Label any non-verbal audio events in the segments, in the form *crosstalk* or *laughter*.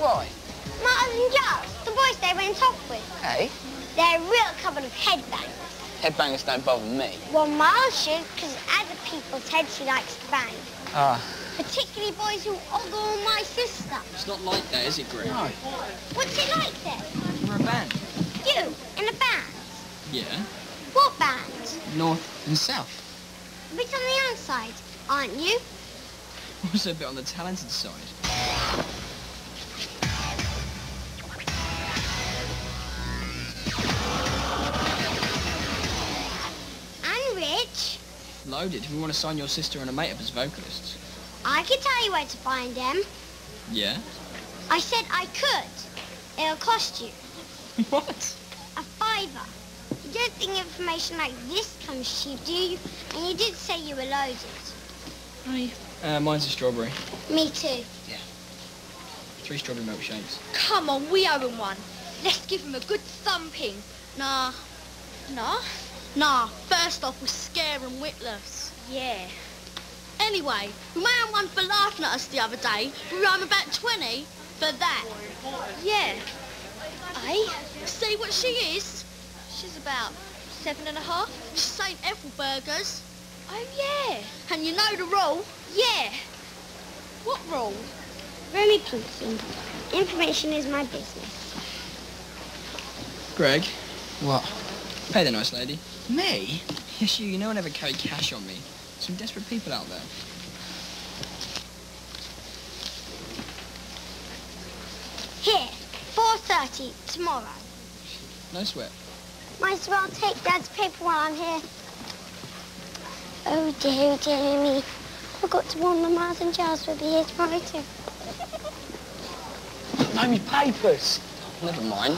Why? Martin and Giles, the boys they went off with. Hey? They're a real couple of headbangers. Headbangers don't bother me. Well, Miles should, because other people's heads he likes to bang. Ah. Particularly boys who ogle my sister. It's not like that, is it, Greg? No. What's it like then? We're a band. You, in a band? Yeah. What band? North and south. A bit on the outside, aren't you? Also a bit on the talented side. Loaded. If we want to sign your sister and a mate up as vocalists. I can tell you where to find them. Yeah? I said I could. It'll cost you *laughs* what? a fiver. You don't think information like this comes cheap, do you? And you did say you were loaded. Hi. Uh, mine's a strawberry. Me too. Yeah. Three strawberry milkshakes. Come on, we owe him one. Let's give him a good thumping. Nah. Nah? Nah, first off, we're scare and witless. Yeah. Anyway, we made him one for laughing at us the other day. We owe him about 20 for that. Yeah. Eh? See what she is? She's about seven and a half. She's St. Ethelburgers. Oh, yeah. And you know the rule? Yeah. What rule? Remy Plumpton. Information is my business. Greg, What? Pay the nice lady. Me? Yes, you. You know I never carry cash on me. Some desperate people out there. Here, 4.30 tomorrow. No sweat. Might as well take Dad's paper while I'm here. Oh dear, oh dear oh me. Forgot to warn the Mars and Giles will be here tomorrow too. No, me papers. Never mind.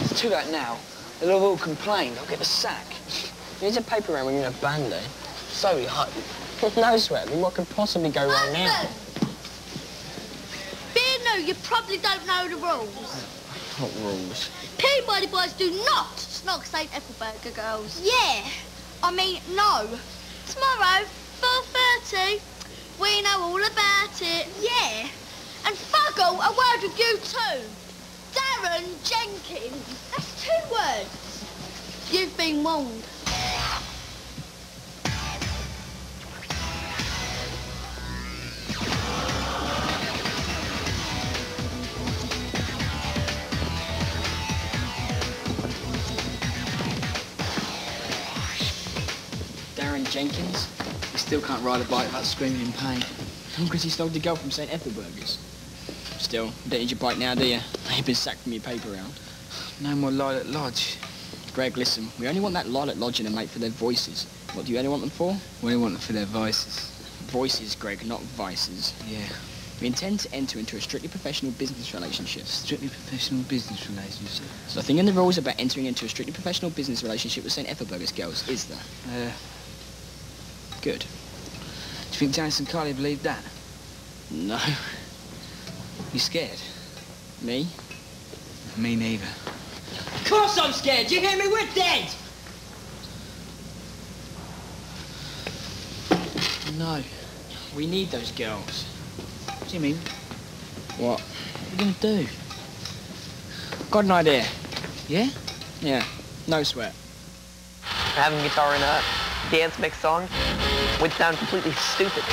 It's too late now. They'll have all complained. I'll get the sack. You need a paper round when you're in a band, eh? So we hope. no sweat. I mean, what could possibly go wrong now? Being new, you probably don't know the rules. What rules? Peabody boys do not snog St. Ethelburger girls. Yeah. I mean, no. Tomorrow, 4.30, we know all about it. Yeah. And Fuggle, a word with you too. Darren Jenkins. That's two words. You've been warned. Darren Jenkins? He still can't ride a bike without screaming in pain. Because he stole the girl from St. Ethelburgers. Still, don't need your bike now, do you? You've been sacked from your paper round. No more Lilac Lodge. Greg, listen, we only want that Lilac Lodge and a mate for their voices. What do you only want them for? Do you want them for their voices? Voices, Greg, not vices. Yeah. We intend to enter into a strictly professional business relationship. Strictly professional business relationship. So nothing in the rules about entering into a strictly professional business relationship with St. Ethelburgers girls, is there? Uh, Good. do you think Janice and Carly believe that? No. You scared? Me? Me neither. Of course I'm scared. You hear me? We're dead. No. We need those girls. What do you mean? What? What are you gonna do? Got an idea. Yeah? Yeah. No sweat. having guitar in a dance mix song would sound completely stupid.